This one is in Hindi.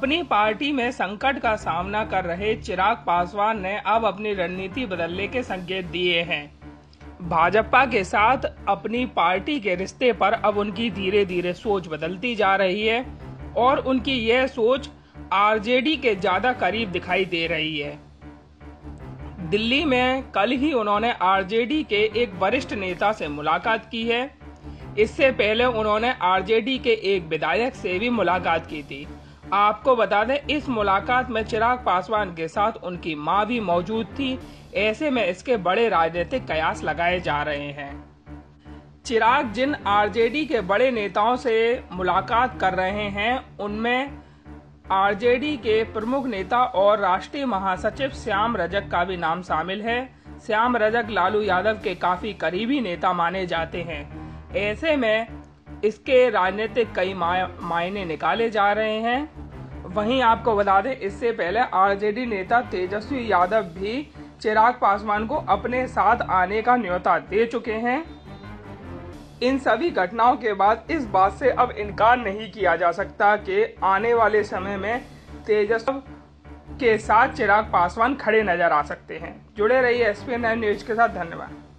अपनी पार्टी में संकट का सामना कर रहे चिराग पासवान ने अब अपनी रणनीति बदलने के संकेत दिए हैं। भाजपा के साथ अपनी पार्टी के रिश्ते पर अब उनकी धीरे धीरे सोच बदलती जा रही है और उनकी यह सोच आरजेडी के ज़्यादा करीब दिखाई दे रही है। दिल्ली में कल ही उन्होंने आरजेडी के एक वरिष्ठ नेता से मुलाकात की है। इससे पहले उन्होंने आरजेडी के एक विधायक से भी मुलाकात की थी। आपको बता दें, इस मुलाकात में चिराग पासवान के साथ उनकी माँ भी मौजूद थी। ऐसे में इसके बड़े राजनीतिक कयास लगाए जा रहे हैं। चिराग जिन आरजेडी के बड़े नेताओं से मुलाकात कर रहे हैं, उनमें आरजेडी के प्रमुख नेता और राष्ट्रीय महासचिव श्याम रजक का भी नाम शामिल है। श्याम रजक, लालू यादव के काफ़ी करीबी नेता माने जाते हैं। ऐसे में इसके राजनीतिक कई मायने निकाले जा रहे हैं। वहीं आपको बता दें, इससे पहले आरजेडी नेता तेजस्वी यादव भी चिराग पासवान को अपने साथ आने का न्योता दे चुके हैं। इन सभी घटनाओं के बाद इस बात से अब इनकार नहीं किया जा सकता कि आने वाले समय में तेजस्वी के साथ चिराग पासवान खड़े नज़र आ सकते हैं। जुड़े रहिए एस पी न्यूज़ के साथ, धन्यवाद।